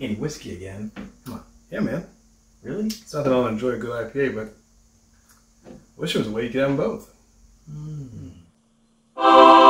any whiskey again. Come on. Yeah, man. Really? It's not that I don't enjoy a good IPA, but I wish there was a way you could have them both. All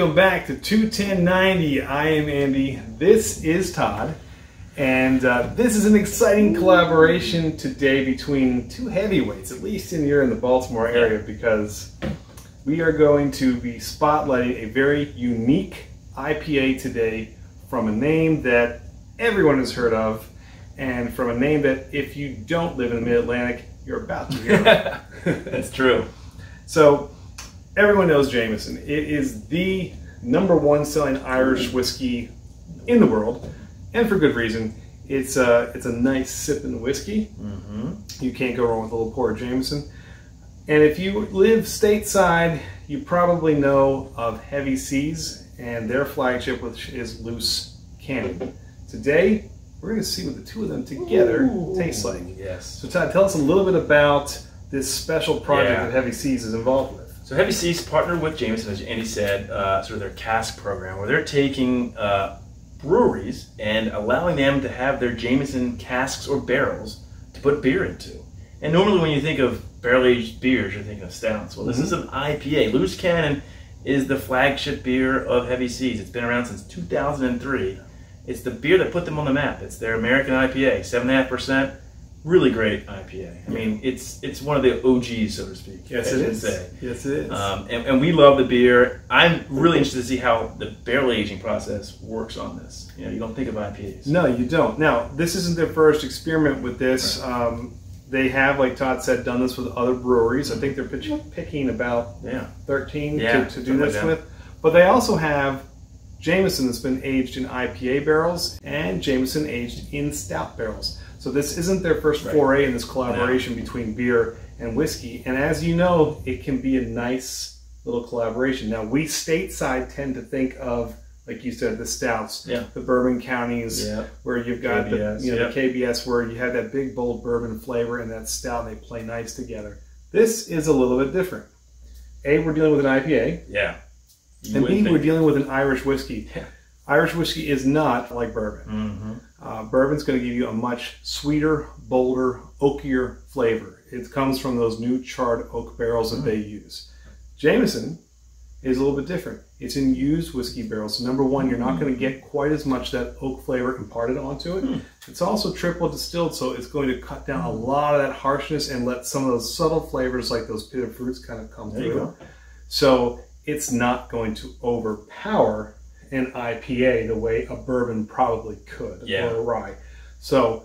welcome back to 21090. I am Andy. This is Todd. And uh, this is an exciting collaboration today between two heavyweights, at least in here in the Baltimore area, because we are going to be spotlighting a very unique IPA today from a name that everyone has heard of, and from a name that if you don't live in the Mid Atlantic, you're about to hear. That's true. So, everyone knows Jameson. It is the number one selling Irish whiskey in the world, and for good reason. It's a it's a nice sipping whiskey. Mm-hmm. You can't go wrong with a little pour of Jameson. And if you live stateside, you probably know of Heavy Seas and their flagship, which is Loose Cannon. Today, we're going to see what the two of them together taste like. Yes. So, Todd, tell us a little bit about this special project Yeah. that Heavy Seas is involved with. So Heavy Seas partnered with Jameson, as Andy said, uh, sort of their cask program, where they're taking uh, breweries and allowing them to have their Jameson casks or barrels to put beer into. And normally, when you think of barrel-aged beers, you're thinking of stouts. Well, this is an IPA. Loose Cannon is the flagship beer of Heavy Seas. It's been around since 2003. It's the beer that put them on the map. It's their American IPA, seven and a half percent. Really great IPA. I mean, it's it's one of the OGs, so to speak. Yes, it is. Say. Yes, it is. Um, and, and we love the beer. I'm really interested to see how the barrel aging process works on this. You know, you don't think of IPAs. no, you don't. Now, this isn't their first experiment with this. Um, they have, like Todd said, done this with other breweries. I think they're pitch- picking about Yeah. 13 Yeah, to, to do like this with. But they also have Jameson that's been aged in IPA barrels and Jameson aged in stout barrels. So this isn't their first Right. foray in this collaboration between beer and whiskey. And as you know, it can be a nice little collaboration. Now, we stateside tend to think of, like you said, the stouts, Yeah. the bourbon counties, Yeah. where you've got KBS, the you know yep. the KBS where you have that big bold bourbon flavor and that stout and they play nice together. This is a little bit different. A, we're dealing with an IPA, Yeah. You and B, wouldn't we're dealing with an Irish whiskey. Yeah. Irish whiskey is not like bourbon. Mhm. Uh, bourbon's going to give you a much sweeter, bolder, oakier flavor. It comes from those new charred oak barrels that they use. Jameson is a little bit different. It's in used whiskey barrels. So number one, you're not going to get quite as much that oak flavor imparted onto it. It's also triple distilled, so it's going to cut down a lot of that harshness and let some of those subtle flavors, like those bitter fruits, kind of come There you through. go. So it's not going to overpower an IPA the way a bourbon probably could Yeah. or a rye. So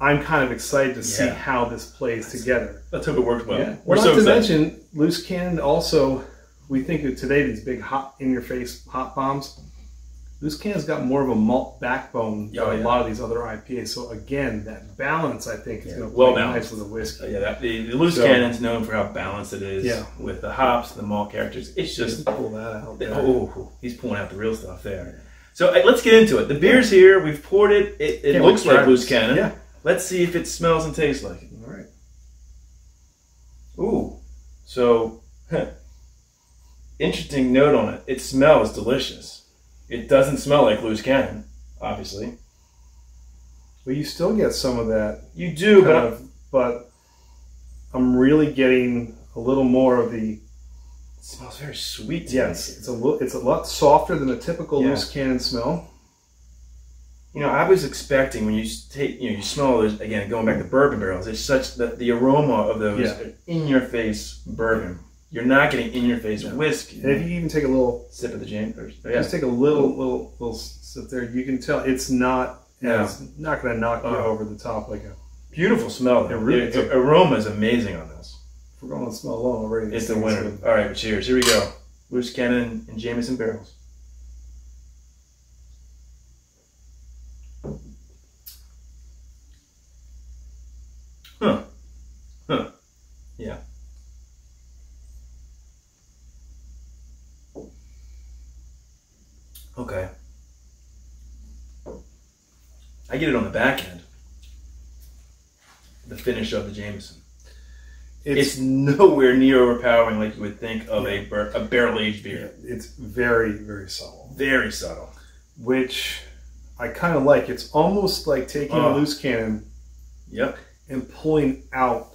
I'm kind of excited to see Yeah. how this plays together. Let's hope it works well. Yeah. We're Not so to excited. mention, loose cannon also, we think of today these big hot in your face hot bombs. Loose cannon's got more of a malt backbone Oh, than yeah. a lot of these other IPAs. So again, that balance I think is Yeah, going to well play balanced. nice with the whiskey. Uh, yeah, that, the, the loose So- cannon's known for how balanced it is Yeah. with the hops, the malt characters. It's just pull that out. there. Oh, he's pulling out the real stuff there. So uh, let's get into it. The beer's here. We've poured it. It, it looks like loose cannon. Yeah. Let's see if it smells and tastes like it. All right. Ooh. So, interesting note on it. It smells delicious. It doesn't smell like loose cannon, obviously. But you still get some of that You do, but of, but I'm really getting a little more of the it smells very sweet. To yes. me. It's a little, it's a lot softer than a typical Yeah. loose cannon smell. You know, I was expecting when you take, you know, you smell those again. Going back to bourbon barrels, it's such that the aroma of those Yeah. in your face bourbon. You're not getting in your face whiskey. And if you even take a little, Sip of the gin. Or, yeah. just take a little, little, little sip there, you can tell it's not, Yeah. it's not going to knock you Oh. over the top like a. Beautiful smell. It really- the, the aroma is amazing on this. If we're going to smell alone already, It's the winner. All right, cheers. Here we go. Loose cannon and Jameson barrels. Huh. Huh. Yeah. Okay. I get it on the back end. The finish of the Jameson. It's, It's, nowhere near overpowering like you would think of a, bar- a barrel aged beer. it's very, very subtle, Very subtle. which I kind of like. It's almost like taking Oh. a uh. loose cannon Yep. and pulling out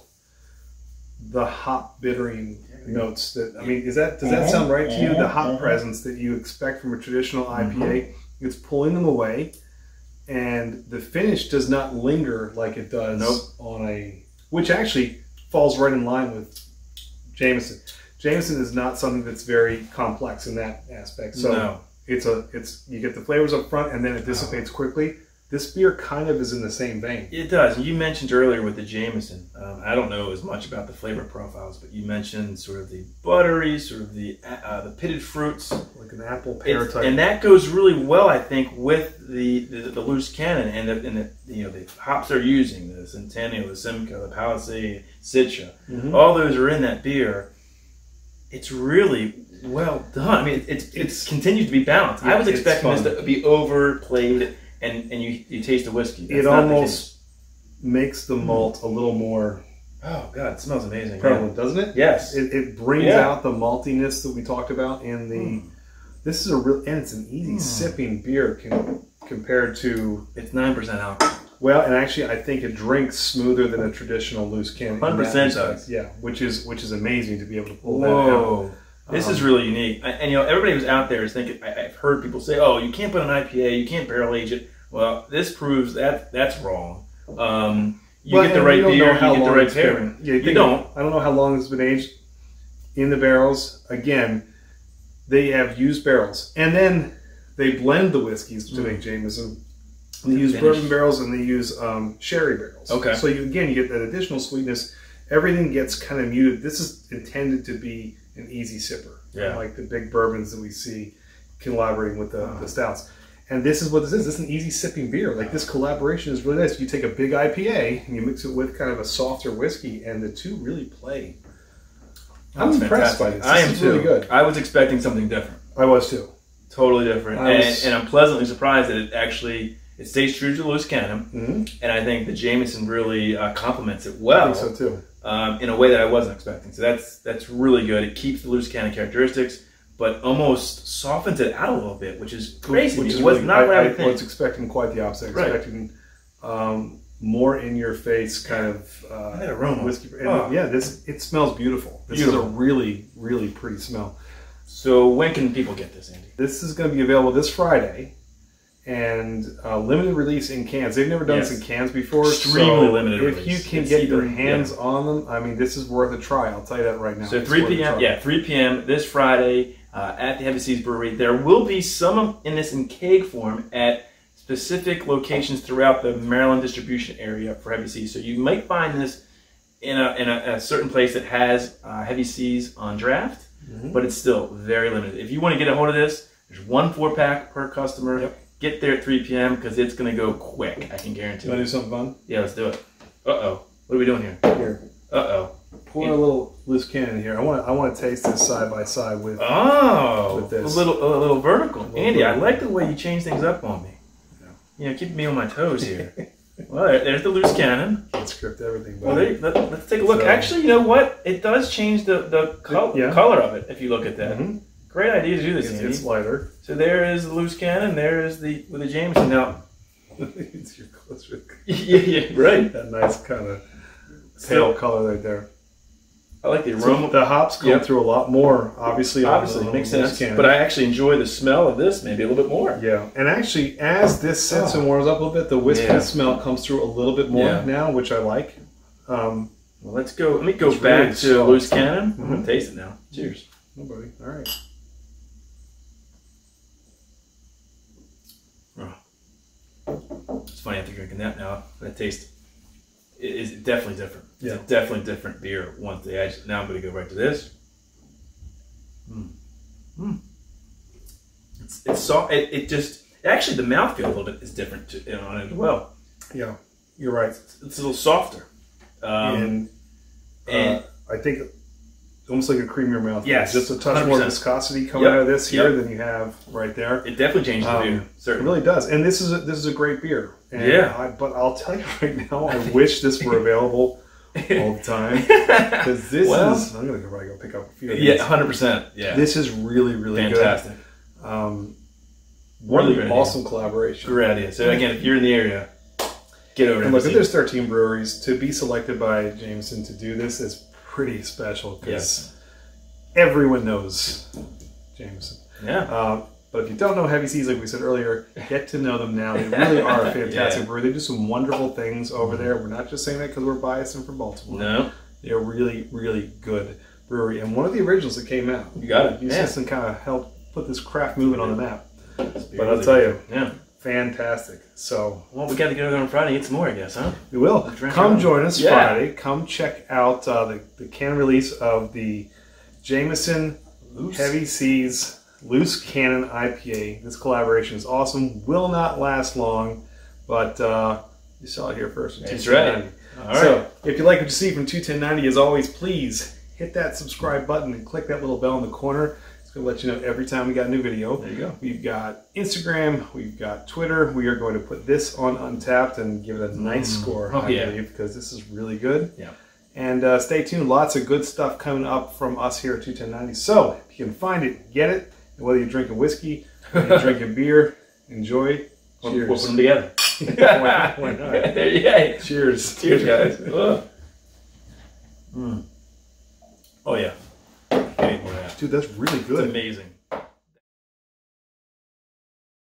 the hop bittering notes that I mean is that does that Mhm, sound right to you the hop mhm. presence that you expect from a traditional Mm-hmm. IPA it's pulling them away and the finish does not linger like it does Nope. on a which actually falls right in line with Jameson Jameson is not something that's very complex in that aspect so no. it's a it's you get the flavors up front and then it dissipates quickly this beer kind of is in the same vein It does. You mentioned earlier with the Jameson. Um, I don't know as much about the flavor profiles, but you mentioned sort of the buttery, sort of the uh, the pitted fruits, like an apple pear type and that goes really well, I think, with the the, the loose cannon and the, and the you know the hops they're using, the Centennial, the Simcoe, the Palisade, Citra. Mhm. All those are in that beer. It's really well done. I mean, it, it's it's continues to be balanced. I was expecting this to be overplayed, and and you you taste the whiskey. That's it not the almost makes the malt a little more oh god, it smells amazing. Yeah. doesn't it? Yes. It, it brings Yeah. out the maltiness that we talked about in the. Mm. This is a real, and it's an easy Mm. sipping beer com, compared to It's nine percent alcohol. well, and actually I think it drinks smoother than a traditional loose can. 100% respect. does. Yeah, which is which is amazing to be able to pull that out. Whoa. This is Um, really unique. And, and, you know, everybody who's out there is thinking, I, I've heard people say, oh, you can't put an IPA, you can't barrel age it. Well, this proves that that's wrong. Um, you Well, get the right beer, you get the right pairing. Yeah, You don't. I don't know how long it's been aged in the barrels. Again, they have used barrels, and then they blend the whiskeys to Mm. make Jameson. They use Finish. bourbon barrels and they use um, sherry barrels. Okay. So you again you get that additional sweetness. Everything gets kind of muted. This is intended to be an easy sipper, Yeah. like the big bourbons that we see collaborating with the, the stouts. And this is what this is. This is an easy sipping beer. Like this collaboration is really nice. You take a big IPA and you mix it with kind of a softer whiskey, and the two really play. I'm That's impressed by fantastic. this. I This am too. really good. I was expecting something different. I was too. Totally different. I And, and I'm pleasantly surprised that it actually it stays true to the loose cannon. Mm-hmm. And I think the Jameson really uh, complements it I well. think so too. um, in a way that I wasn't expecting. So that's that's really good. It keeps the loose cannon characteristics, but almost softens it out a little bit, which is crazy. Which Which is was really- not what I, I, think. was expecting quite the opposite. I Right. expecting um, more in your face kind of uh, That aroma. whiskey. And Oh. Yeah, this it smells beautiful. This Beautiful. is a really really pretty smell. So when can people get this, Andy? This is going to be available this Friday. And uh, limited release in cans. They've never done Yes. this in cans before. Extremely so limited If release. you can It's get your either- hands on them, I mean, this is worth a try. I'll tell you that right now. So It's 3 p.m. Yeah, 3 p.m. this Friday uh, at the Heavy Seas Brewery. There will be some in this in keg form at specific locations throughout the Maryland distribution area for Heavy Seas. So you might find this in a, in a, a certain place that has uh, Heavy Seas on draft, Mhm. but it's still very limited. If you want to get a hold of this, there's one four pack per customer. Yep. Get there at 3 p.m. because it's going to go quick. I can guarantee. You want to do something fun? Yeah, let's do it. Uh oh. What are we doing here? Here, Uh oh. pour a little loose cannon here. I want to. I want to taste this side by side with. Oh, with this. a little, a little vertical. little Andy, I like the way you change things up on me. Yeah. You know, keeping me on my toes here. well, there, there's the loose cannon. Can't script everything. Well, there, let, us take a look. So- Actually, you know what? It does change the the col- Yeah. color of it if you look at that. Mhm. Great idea to do this, it's, Andy. it's lighter. So there is the loose cannon. There is the with the Jameson. Now, it's your closer. yeah, yeah, right. That nice kind of pale color right there. I like the So aroma. the hops come Yep. through a lot more, obviously. Obviously, makes sense. cannon. But I actually enjoy the smell of this maybe a little bit more. yeah, and actually, as this sits Oh. and warms up a little bit, the whiskey Yeah. smell comes through a little bit more Yeah. now, which I like. Um, Well, let's go. Let me go back really to soft. loose cannon. I'm Mhm. gonna taste it now. Cheers. nobody. All right. It's funny after drinking that now. That taste is definitely different. Yeah. definitely different beer. Once the edge. Now I'm going to go right to this. Mm. Mm. It's it's soft. It, it just actually the mouthfeel a little bit is different to, you know, on it as well. Yeah, you're right. It's, it's a little softer. Um, and uh, and- I think almost like a creamier mouth. Yes, just a touch more 100%. viscosity coming Yep, out of this here yep. than you have right there. It definitely changes the Um, beer. It Certainly. really does, and this is a, this is a great beer. And Yeah. I, but I'll tell you right now, I wish this were available all the time because this Well- is. I'm gonna go probably go pick up a few. Of yeah, hundred percent. Yeah, This is really really fantastic. good. Um, Really really good idea. awesome collaboration. Great idea. So again, if you're in the area, get over. And look, there's 13 breweries to be selected by Jameson to do this is pretty special because Yes. everyone knows Jameson. Yeah. Uh, but if you don't know Heavy Seas, like we said earlier, get to know them now. They really are a fantastic Yeah. brewery. They do some wonderful things over there. We're not just saying that because we're biased and from Baltimore. No. They're really, really good brewery. And one of the originals that came out. You got it. You Yeah. and kind of helped put this craft movement on the map. But I'll tell you. Yeah. Fantastic. So Well, we got to go there on Friday and eat some more, I guess, huh? We will. Come join us Yeah. Friday. Come check out uh, the, the can release of the Jameson. Heavy Seas Loose Cannon IPA. This collaboration is awesome. Will not last long, but uh, you saw it here first. That's 21090. All right. So if you like what you see from 21090, as always, please hit that subscribe button and click that little bell in the corner. It's going to let you know every time we got a new video. There you go. We've got Instagram, we've got Twitter. We are going to put this on Untappd and give it a nice Mm. score, Oh, I yeah. believe, because this is really good. Yeah. And uh, stay tuned. Lots of good stuff coming up from us here at 21090. So if you can find it, get it. Whether you're drinking whiskey, or you're drinking beer, enjoy. We'll, Cheers. we'll put them together. Why- why not? there you go. Cheers. Cheers, guys. Mm. Oh yeah. Can't eat more of that. Dude, that's really It's good. amazing.